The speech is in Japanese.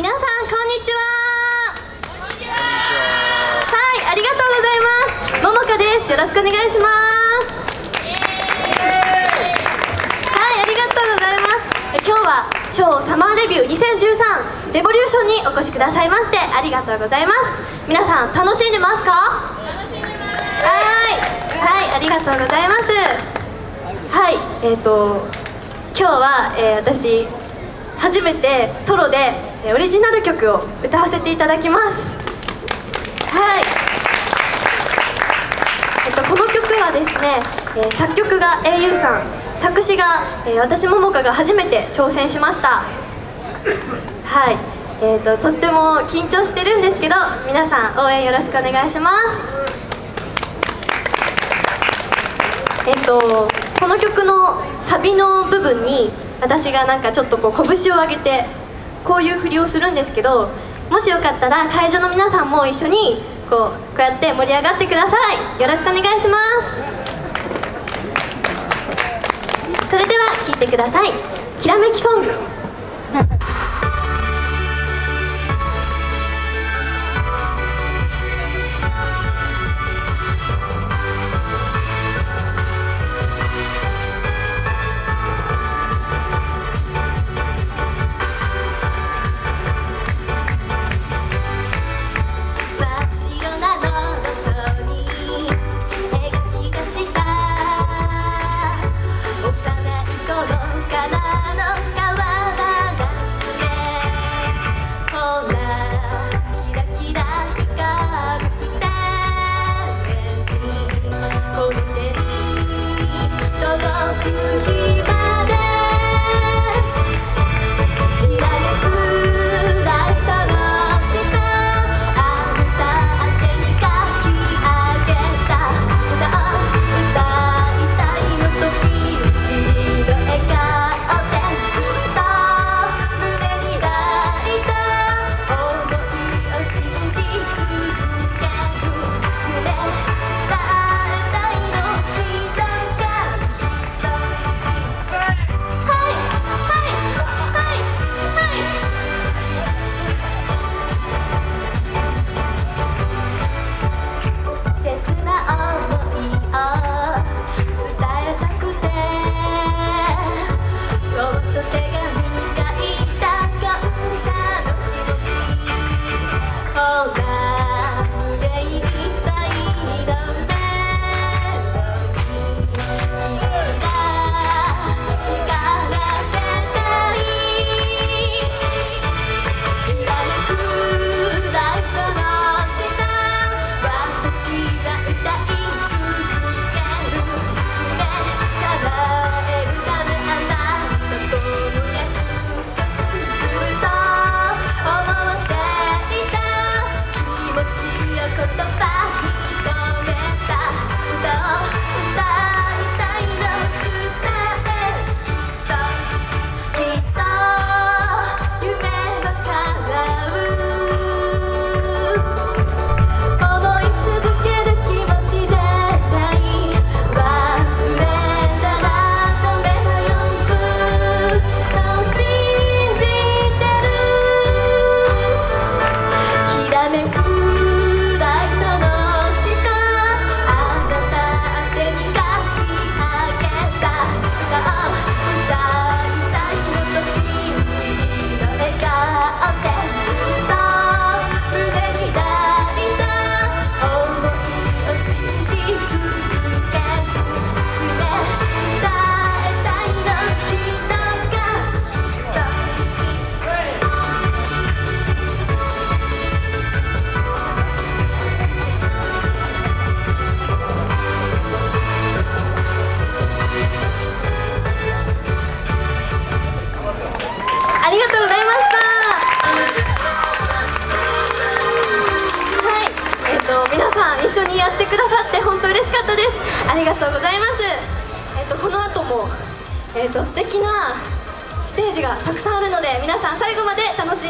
皆さんこんにちは。は。いありがとうございます。ももかです。よろしくお願いします。はいありがとうございます。え今日は超サマーレビュー2013レボリューションにお越しくださいましてありがとうございます。皆さん楽しんでますか？はいはいありがとうございます。はいえっ、ー、と今日は、えー、私初めてソロでオリジナル曲を歌わせていただきます。はい。えっとこの曲はですね、えー、作曲が au さん。作詞が、えー、私ももかが初めて挑戦しました。はい。えーと、とっても緊張してるんですけど皆さん応援よろしくお願いします。えっとこの曲のサビの部分に私がなんかちょっとこう拳を上げてこういうふりをするんですけどもしよかったら会場の皆さんも一緒にこうこうやって盛り上がってください。よろしくお願いします。それでは聴いてください「きらめきソング」from the back. やってくださって本当嬉しかったです。ありがとうございます、えっと、この後も、えっと、素敵なステージがたくさんあるので皆さん最後まで楽しんで